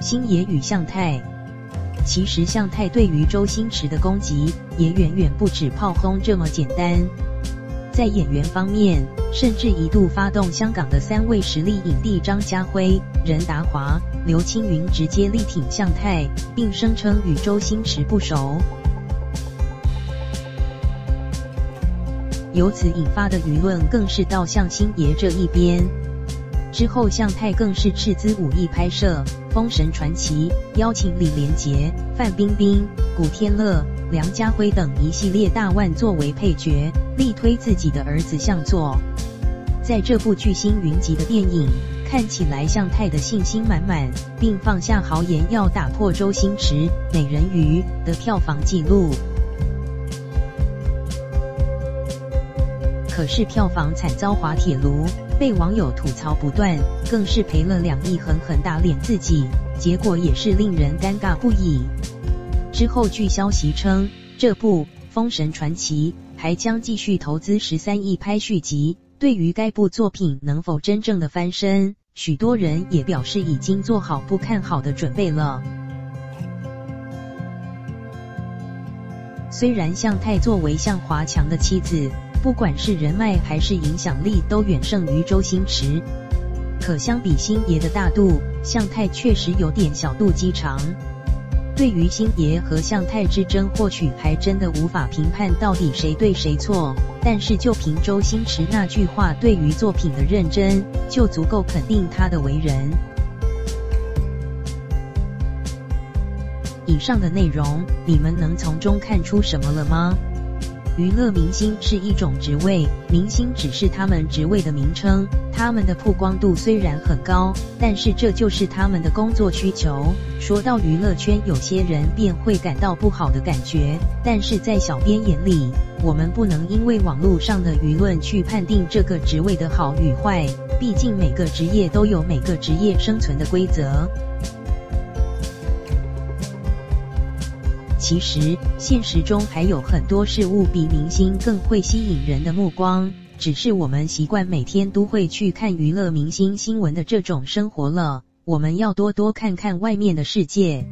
星爷与向太。其实向太对于周星驰的攻击也远远不止炮轰这么简单。在演员方面，甚至一度发动香港的三位实力影帝张家辉、任达华、刘青云直接力挺向太，并声称与周星驰不熟。由此引发的舆论更是倒向星爷这一边。之后，向太更是斥资五亿拍摄《封神传奇》，邀请李连杰、范冰冰、古天乐、梁家辉等一系列大腕作为配角，力推自己的儿子向作。在这部巨星云集的电影，看起来向太的信心满满，并放下豪言要打破周星驰《美人鱼》的票房纪录。可是票房惨遭滑铁卢。被网友吐槽不断，更是赔了两亿，狠狠打脸自己，结果也是令人尴尬不已。之后据消息称，这部《封神传奇》还将继续投资十三亿拍续集。对于该部作品能否真正的翻身，许多人也表示已经做好不看好的准备了。虽然向太作为向华强的妻子。不管是人脉还是影响力，都远胜于周星驰。可相比星爷的大度，向太确实有点小肚鸡肠。对于星爷和向太之争，或许还真的无法评判到底谁对谁错。但是就凭周星驰那句话，对于作品的认真，就足够肯定他的为人。以上的内容，你们能从中看出什么了吗？娱乐明星是一种职位，明星只是他们职位的名称。他们的曝光度虽然很高，但是这就是他们的工作需求。说到娱乐圈，有些人便会感到不好的感觉，但是在小编眼里，我们不能因为网络上的舆论去判定这个职位的好与坏。毕竟每个职业都有每个职业生存的规则。其实，现实中还有很多事物比明星更会吸引人的目光，只是我们习惯每天都会去看娱乐明星新闻的这种生活了。我们要多多看看外面的世界。